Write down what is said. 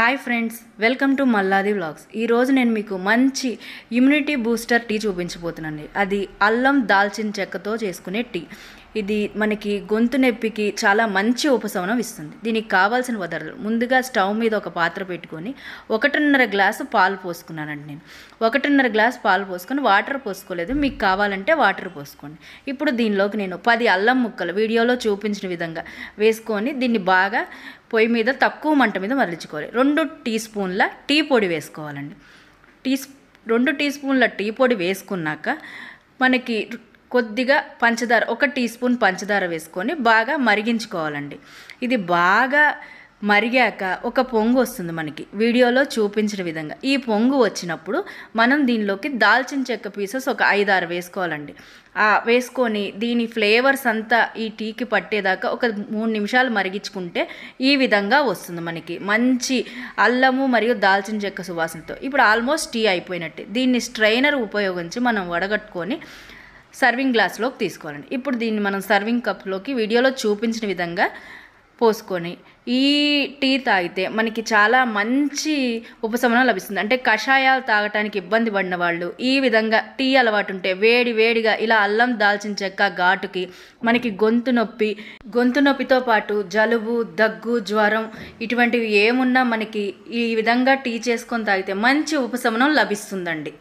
Hi friends welcome to Malladi vlogs ఈరోజు నేను మీకు మంచి ఇమ్యూనిటీ బూస్టర్ టీ చూపించబోతున్నాను అది అల్లం దాల్చిన చెక్కతో చేసుకునే టీ ఇది మనకి గొంతు నొప్పికి చాలా మంచి ఉపశమనం ఇస్తుంది. దీనికి కావాల్సిన పదార్థాలు ముందుగా స్టవ్ మీద ఒక పాత్ర పెట్టుకొని ఒకటిన్నర గ్లాసు పాలు పోసుకున్నానండి నేను. ఒకటిన్నర గ్లాస్ పాలు పోసుకొని వాటర్ పోసుకోలేదు. మీకు కావాలంటే వాటర్ పోసుకోండి. ఇప్పుడు దీనిలోకి నేను పది అల్లం ముక్కలు వీడియోలో చూపించిన విధంగా వేసుకొని దీన్ని బాగా పొయ్యి మీద తక్కువ మంట మీద మరలించుకోవాలి. రెండు రెండు టీ స్పూన్ల టీ పొడి వేసుకోవాలండి. టీ రెండు టీ స్పూన్ల టీ పొడి వేసుకున్నాక మనకి కొద్దిగా పంచదార ఒక టీ స్పూన్ పంచదార వేసుకొని బాగా మరిగించుకోవాలండి. ఇది బాగా మరిగాక ఒక పొంగు వస్తుంది మనకి. వీడియోలో చూపించిన విధంగా. ఈ పొంగు వచ్చినప్పుడు మనం దీనిలోకి దాల్చిన చెక్క పీసెస్ ఒక ఐదారు వేసుకోవాలండి. ఆ వేసుకొని దీని ఫ్లేవర్స్ అంతా ఈ టీకి పట్టేదాకా ఒక మూడు నిమిషాలు మరిగించుకుంటే ఈ విధంగా వస్తుంది మనకి. మంచి అల్లము మరియు దాల్చిన చెక్క సువాసనతో. ఇప్పుడు ఆల్మోస్ట్ టీ అయిపోయినట్టే. దీన్ని స్ట్రైనర్ ఉపయోగించి మనం వడగట్టుకొని సర్వింగ్ గ్లాస్లోకి తీసుకోవాలండి. ఇప్పుడు దీన్ని మనం సర్వింగ్ కప్లోకి వీడియోలో చూపించిన విధంగా పోసుకొని ఈ టీ తాగితే మనకి చాలా మంచి ఉపశమనం లభిస్తుంది. అంటే కషాయాలు తాగటానికి ఇబ్బంది పడిన వాళ్ళు ఈ విధంగా టీ అలవాటు ఉంటే వేడి వేడిగా ఇలా అల్లం దాల్చిన చెక్క ఘాటుకి మనకి గొంతు నొప్పి గొంతు నొప్పితో పాటు జలుబు దగ్గు జ్వరం ఇటువంటివి ఏమున్నా మనకి ఈ విధంగా టీ చేసుకొని తాగితే మంచి ఉపశమనం లభిస్తుందండి.